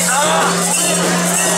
Let's go!